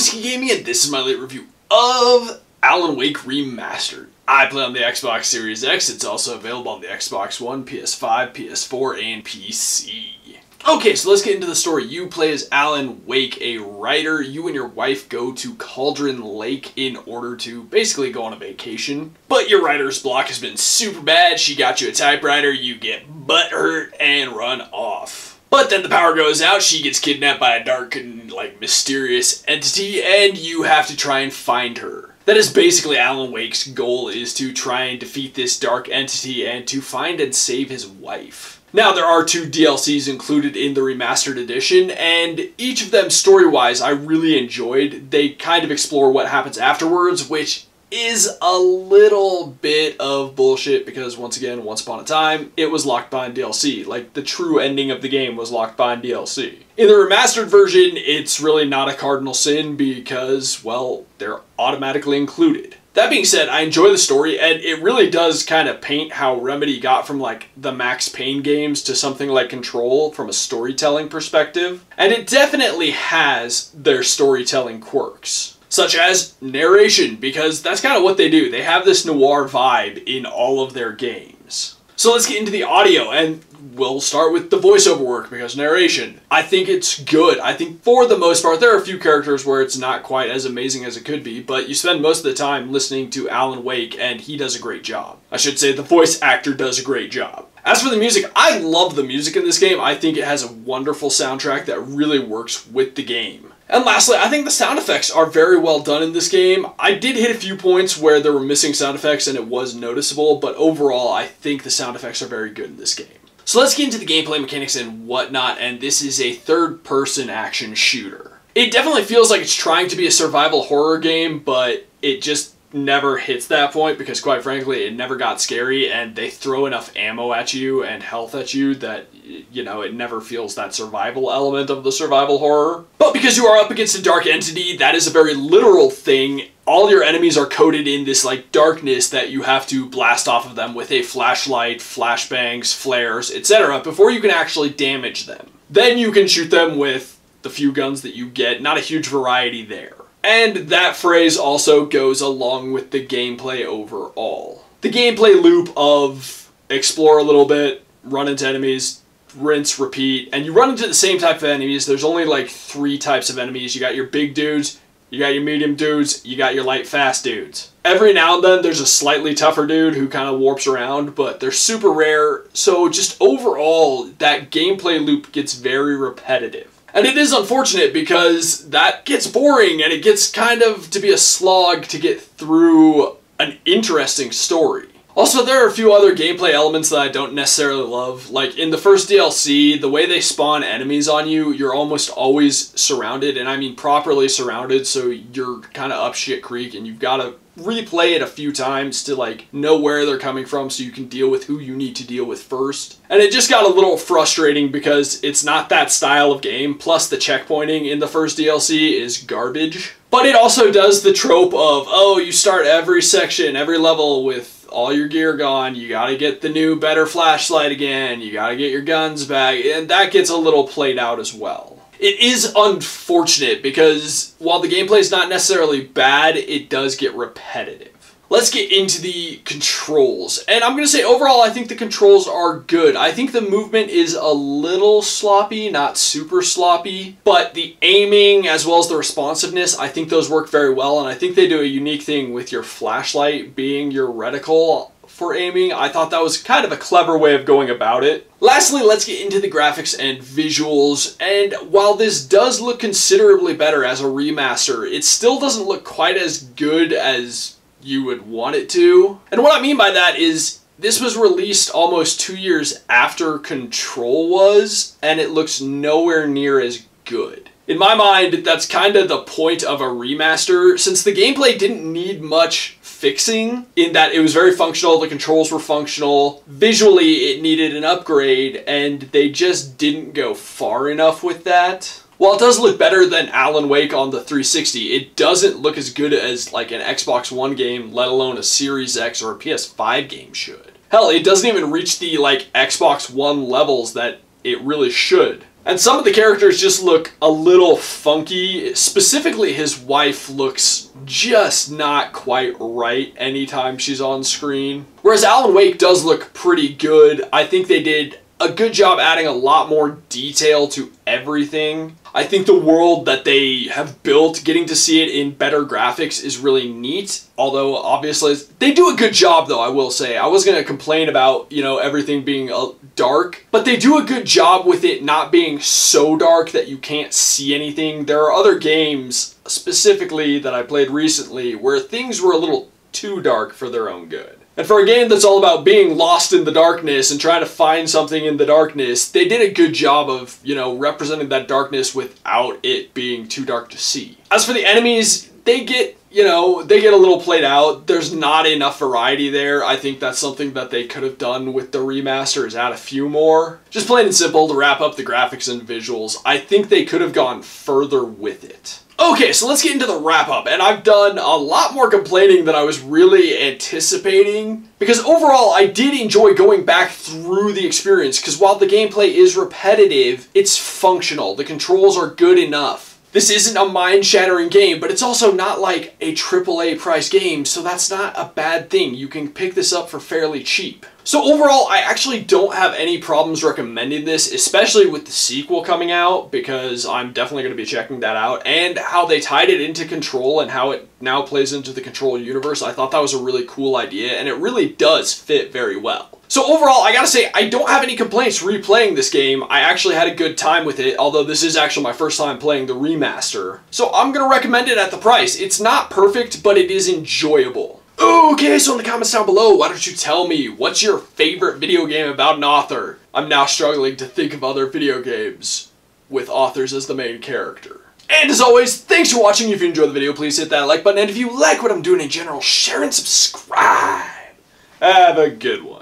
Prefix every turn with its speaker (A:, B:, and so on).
A: Whiskey Gaming, and this is my late review of Alan Wake Remastered. I play on the Xbox Series X. It's also available on the Xbox One, PS5, PS4, and PC. Okay, so let's get into the story. You play as Alan Wake, a writer. You and your wife go to Cauldron Lake in order to basically go on a vacation. But your writer's block has been super bad. She got you a typewriter, you get butt hurt, and run off. But then the power goes out, she gets kidnapped by a dark and like mysterious entity, and you have to try and find her. That is basically Alan Wake's goal is to try and defeat this dark entity and to find and save his wife. Now, there are two DLCs included in the remastered edition, and each of them story wise I really enjoyed. They kind of explore what happens afterwards, which is a little bit of bullshit because once again, once upon a time, it was locked behind DLC. Like the true ending of the game was locked behind DLC. In the remastered version, it's really not a cardinal sin because, well, they're automatically included. That being said, I enjoy the story, and it really does kind of paint how Remedy got from like the Max Payne games to something like Control from a storytelling perspective. And it definitely has their storytelling quirks, such as narration, because that's kind of what they do. They have this noir vibe in all of their games. So let's get into the audio, and we'll start with the voiceover work because narration. I think it's good. I think for the most part, there are a few characters where it's not quite as amazing as it could be, but you spend most of the time listening to Alan Wake, and he does a great job. I should say the voice actor does a great job. As for the music, I love the music in this game. I think it has a wonderful soundtrack that really works with the game. And lastly, I think the sound effects are very well done in this game. I did hit a few points where there were missing sound effects and it was noticeable, but overall I think the sound effects are very good in this game. So let's get into the gameplay mechanics and whatnot, and this is a third-person action shooter. It definitely feels like it's trying to be a survival horror game, but it just never hits that point because quite frankly it never got scary and they throw enough ammo at you and health at you that you know it never feels that survival element of the survival horror but because you are up against a dark entity that is a very literal thing. All your enemies are coated in this like darkness that you have to blast off of them with a flashlight flashbangs flares etc before you can actually damage them. Then you can shoot them with the few guns that you get not a huge variety there. And that phrase also goes along with the gameplay overall. The gameplay loop of explore a little bit, run into enemies, rinse, repeat, and you run into the same type of enemies. There's only like three types of enemies. You got your big dudes, you got your medium dudes, you got your light fast dudes. Every now and then there's a slightly tougher dude who kind of warps around, but they're super rare. So just overall, that gameplay loop gets very repetitive. And it is unfortunate because that gets boring and it gets kind of to be a slog to get through an interesting story. Also, there are a few other gameplay elements that I don't necessarily love. Like in the first DLC, the way they spawn enemies on you, you're almost always surrounded, and I mean properly surrounded, so you're kind of up shit creek and you've got to replay it a few times to like know where they're coming from so you can deal with who you need to deal with first. And it just got a little frustrating because it's not that style of game, plus the checkpointing in the first DLC is garbage. But it also does the trope of, oh, you start every section, every level with all your gear gone, you gotta get the new better flashlight again, you gotta get your guns back, and that gets a little played out as well. It is unfortunate because while the gameplay is not necessarily bad, it does get repetitive. Let's get into the controls. And I'm going to say overall, I think the controls are good. I think the movement is a little sloppy, not super sloppy, but the aiming as well as the responsiveness, I think those work very well. And I think they do a unique thing with your flashlight being your reticle for aiming. I thought that was kind of a clever way of going about it. Lastly, let's get into the graphics and visuals, and while this does look considerably better as a remaster, it still doesn't look quite as good as you would want it to. And what I mean by that is this was released almost two years after Control was, and it looks nowhere near as good. In my mind, that's kind of the point of a remaster, since the gameplay didn't need much fixing in that it was very functional, the controls were functional, visually it needed an upgrade, and they just didn't go far enough with that. While it does look better than Alan Wake on the 360, it doesn't look as good as like an Xbox One game, let alone a Series X or a PS5 game should. Hell, it doesn't even reach the like Xbox One levels that it really should. And some of the characters just look a little funky. Specifically, his wife looks just not quite right anytime she's on screen. Whereas Alan Wake does look pretty good. I think they did a good job adding a lot more detail to everything. I think the world that they have built, getting to see it in better graphics is really neat. Although, obviously, they do a good job, though, I will say. I was going to complain about, you know, everything being uh, dark, but they do a good job with it not being so dark that you can't see anything. There are other games, specifically that I played recently, where things were a little too dark for their own good. And for a game that's all about being lost in the darkness and trying to find something in the darkness, they did a good job of, you know, representing that darkness without it being too dark to see. As for the enemies, they get, you know, they get a little played out. There's not enough variety there. I think that's something that they could have done with the remaster is add a few more. Just plain and simple to wrap up the graphics and visuals. I think they could have gone further with it. Okay, so let's get into the wrap up. And I've done a lot more complaining than I was really anticipating. Because overall, I did enjoy going back through the experience. Because while the gameplay is repetitive, it's functional. The controls are good enough. This isn't a mind-shattering game, but it's also not like a AAA price game, so that's not a bad thing. You can pick this up for fairly cheap. So overall, I actually don't have any problems recommending this, especially with the sequel coming out, because I'm definitely going to be checking that out, and how they tied it into Control and how it now plays into the Control universe. I thought that was a really cool idea, and it really does fit very well. So overall, I gotta say, I don't have any complaints replaying this game. I actually had a good time with it, although this is actually my first time playing the remaster. So I'm gonna recommend it at the price. It's not perfect, but it is enjoyable. Okay, so in the comments down below, why don't you tell me, what's your favorite video game about an author? I'm now struggling to think of other video games with authors as the main character. And as always, thanks for watching. If you enjoyed the video, please hit that like button. And if you like what I'm doing in general, share and subscribe. Have a good one.